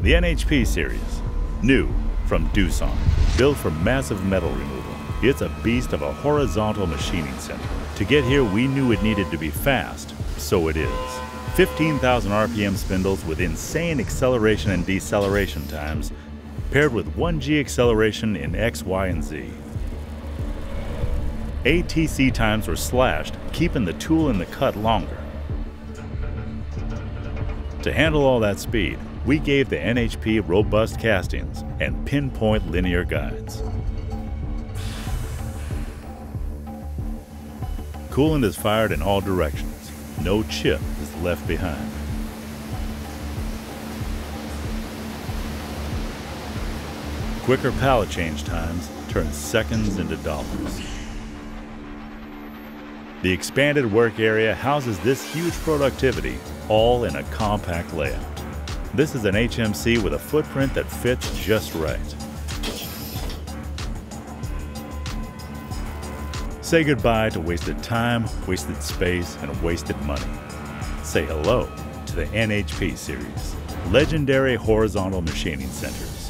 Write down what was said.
The NHP series, new from Doosan, built for massive metal removal. It's a beast of a horizontal machining center. To get here, we knew it needed to be fast, so it is. 15,000 RPM spindles with insane acceleration and deceleration times, paired with 1G acceleration in X, Y, and Z. ATC times were slashed, keeping the tool in the cut longer. To handle all that speed, we gave the NHP robust castings and pinpoint linear guides. Coolant is fired in all directions. No chip is left behind. Quicker pallet change times turn seconds into dollars. The expanded work area houses this huge productivity, all in a compact layout. This is an HMC with a footprint that fits just right. Say goodbye to wasted time, wasted space, and wasted money. Say hello to the NHP series, legendary horizontal machining centers.